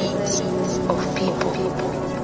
washes of people.